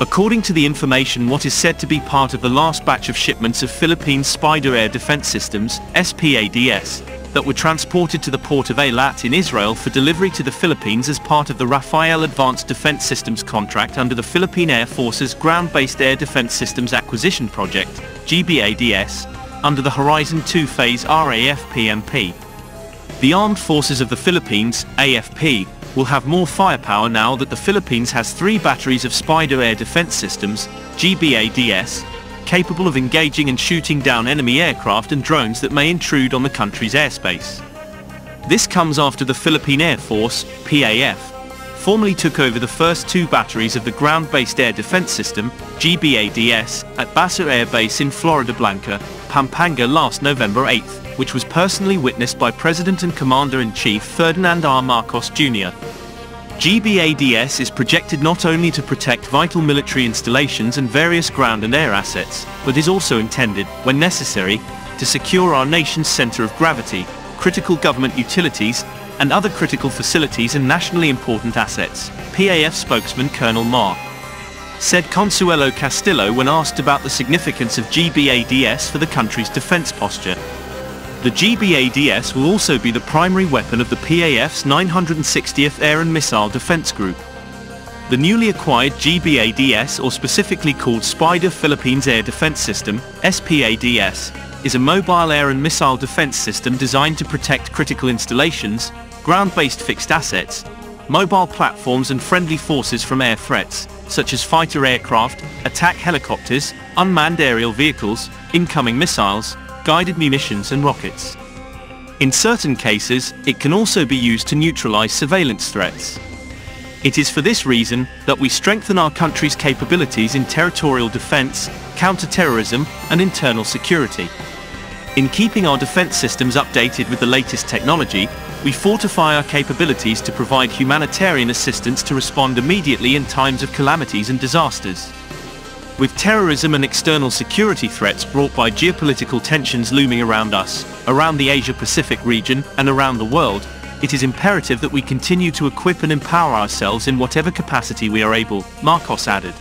According to the information what is said to be part of the last batch of shipments of Philippine SPYDER Air Defense Systems, SPADS, that were transported to the port of Eilat in Israel for delivery to the Philippines as part of the Rafael Advanced Defense Systems contract under the Philippine Air Force's Ground-Based Air Defense Systems Acquisition Project, GBADS, under the Horizon 2 Phase RAFPMP. The Armed Forces of the Philippines, AFP, will have more firepower now that the Philippines has three batteries of SPYDER Air Defense Systems, GBADS, capable of engaging and shooting down enemy aircraft and drones that may intrude on the country's airspace. This comes after the Philippine Air Force, PAF, formally took over the first two batteries of the Ground-Based Air Defense System, GBADS, at Basa Air Base in Floridablanca, Pampanga last November 8, which was personally witnessed by President and Commander-in-Chief Ferdinand R. Marcos Jr. GBADS is projected not only to protect vital military installations and various ground and air assets, but is also intended, when necessary, to secure our nation's center of gravity, critical government utilities, and other critical facilities and nationally important assets, PAF spokesman Colonel Marr said Consuelo Castillo when asked about the significance of GBADS for the country's defense posture. The GBADS will also be the primary weapon of the PAF's 960th Air and Missile Defense Group. The newly acquired GBADS, or specifically called SPYDER Philippines Air Defense System, SPADS, is a mobile air and missile defense system designed to protect critical installations, ground-based fixed assets, mobile platforms and friendly forces from air threats, such as fighter aircraft, attack helicopters, unmanned aerial vehicles, incoming missiles, guided munitions and rockets. In certain cases, it can also be used to neutralize surveillance threats. It is for this reason that we strengthen our country's capabilities in territorial defense, counter-terrorism and internal security. In keeping our defense systems updated with the latest technology, we fortify our capabilities to provide humanitarian assistance to respond immediately in times of calamities and disasters. With terrorism and external security threats brought by geopolitical tensions looming around us, around the Asia-Pacific region, and around the world, it is imperative that we continue to equip and empower ourselves in whatever capacity we are able, Marcos added.